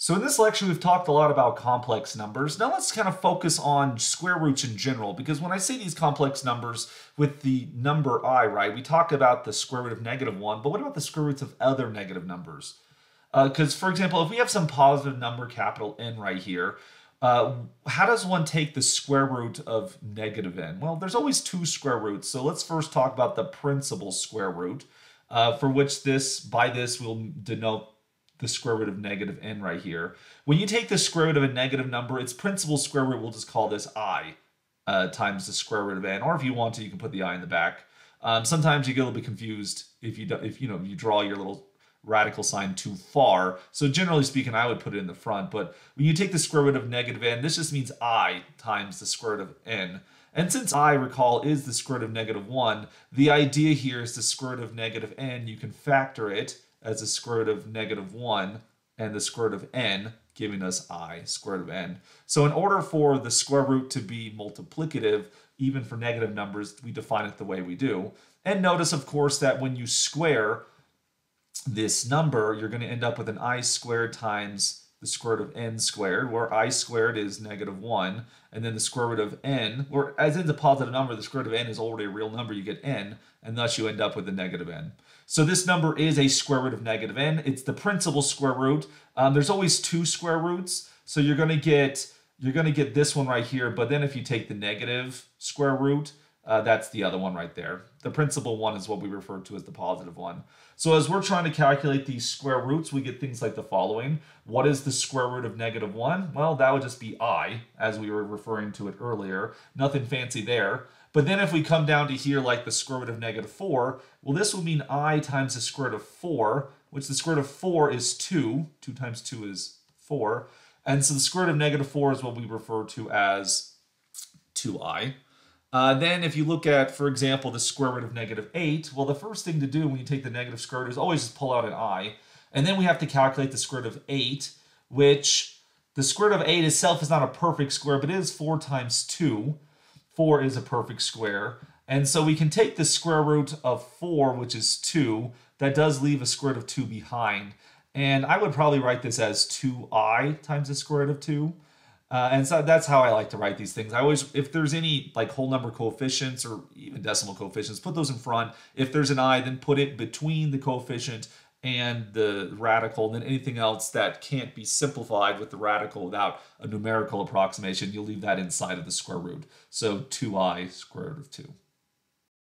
So in this lecture, we've talked a lot about complex numbers. Now let's kind of focus on square roots in general, because when I say these complex numbers with the number i, right, we talk about the square root of negative 1, but what about the square roots of other negative numbers? Because, uh, for example, if we have some positive number, capital N right here, uh, how does one take the square root of negative n? Well, there's always two square roots, so let's first talk about the principal square root, uh, for which this, by this, we'll denote the square root of negative n right here. When you take the square root of a negative number, its principal square root, we'll just call this i uh, times the square root of n. Or if you want to, you can put the i in the back. Um, sometimes you get a little bit confused if you if you know you draw your little radical sign too far. So generally speaking, I would put it in the front. But when you take the square root of negative n, this just means i times the square root of n. And since i, recall, is the square root of negative 1, the idea here is the square root of negative n, you can factor it as the square root of negative 1 and the square root of n, giving us i square root of n. So in order for the square root to be multiplicative, even for negative numbers, we define it the way we do. And notice, of course, that when you square this number, you're going to end up with an i squared times the square root of n squared, where i squared is negative 1, and then the square root of n, or as in the positive number, the square root of n is already a real number, you get n, and thus you end up with a negative n. So this number is a square root of negative n. It's the principal square root. Um, there's always two square roots, so you're going to get you're going to get this one right here, but then if you take the negative square root, uh, that's the other one right there. The principal one is what we refer to as the positive one. So as we're trying to calculate these square roots, we get things like the following. What is the square root of negative 1? Well, that would just be i, as we were referring to it earlier. Nothing fancy there. But then if we come down to here like the square root of negative 4, well, this would mean i times the square root of 4, which the square root of 4 is 2. 2 times 2 is 4. And so the square root of negative 4 is what we refer to as 2i. Uh, then if you look at, for example, the square root of negative 8, well, the first thing to do when you take the negative square root is always just pull out an i. And then we have to calculate the square root of 8, which the square root of 8 itself is not a perfect square, but it is 4 times 2. 4 is a perfect square. And so we can take the square root of 4, which is 2. That does leave a square root of 2 behind. And I would probably write this as 2i times the square root of 2. Uh, and so that's how I like to write these things. I always, if there's any like whole number coefficients or even decimal coefficients, put those in front. If there's an i, then put it between the coefficient and the radical. And then anything else that can't be simplified with the radical without a numerical approximation, you'll leave that inside of the square root. So 2i square root of 2.